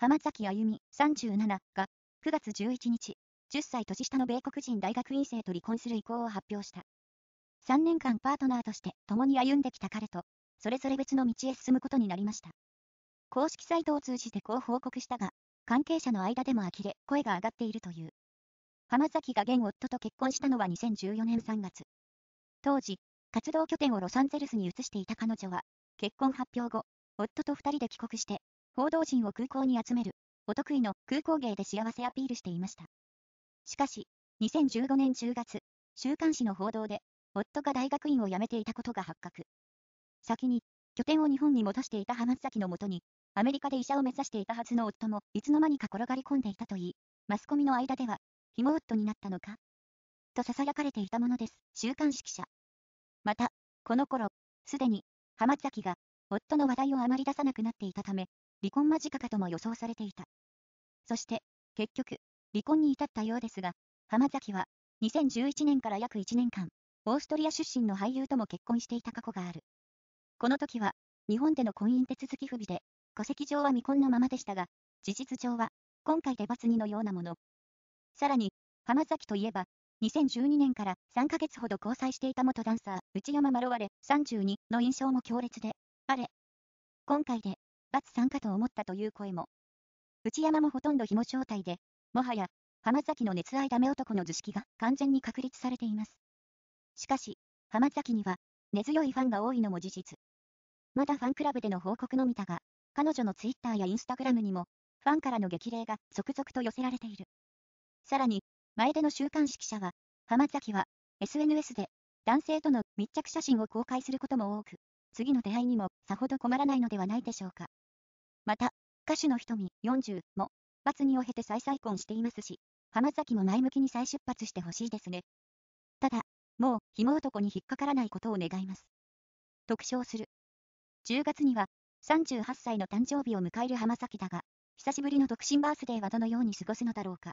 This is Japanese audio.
浜崎あゆみ37が9月11日、10歳年下の米国人大学院生と離婚する意向を発表した。3年間パートナーとして共に歩んできた彼と、それぞれ別の道へ進むことになりました。公式サイトを通じてこう報告したが、関係者の間でも呆れ、声が上がっているという。浜崎が現夫と結婚したのは2014年3月。当時、活動拠点をロサンゼルスに移していた彼女は、結婚発表後、夫と二人で帰国して、報道陣を空港に集める、お得意の空港芸で幸せアピールしていました。しかし、2015年10月、週刊誌の報道で、夫が大学院を辞めていたことが発覚。先に、拠点を日本に戻していた浜崎のもとに、アメリカで医者を目指していたはずの夫も、いつの間にか転がり込んでいたといい、マスコミの間では、ひも夫になったのかと囁かれていたものです、週刊誌記者。また、この頃、すでに、浜崎が、夫の話題をあまり出さなくなっていたため、離婚間近かとも予想されていた。そして、結局、離婚に至ったようですが、浜崎は、2011年から約1年間、オーストリア出身の俳優とも結婚していた過去がある。この時は、日本での婚姻手続き不備で、戸籍上は未婚のままでしたが、事実上は、今回で罰2のようなもの。さらに、浜崎といえば、2012年から3ヶ月ほど交際していた元ダンサー、内山丸れ32の印象も強烈で、あれ。今回で、罰参加と思ったという声も。内山もほとんど紐状態で、もはや、浜崎の熱愛ダメ男の図式が完全に確立されています。しかし、浜崎には、根強いファンが多いのも事実。まだファンクラブでの報告のみだが、彼女のツイッターやインスタグラムにも、ファンからの激励が続々と寄せられている。さらに、前での週刊誌記者は、浜崎は、SNS で、男性との密着写真を公開することも多く、次の出会いにもさほど困らないのではないでしょうか。また、歌手の瞳40も、罰2を経て再再婚していますし、浜崎も前向きに再出発してほしいですね。ただ、もう、紐男に引っかからないことを願います。特賞する。10月には、38歳の誕生日を迎える浜崎だが、久しぶりの独身バースデーはどのように過ごすのだろうか。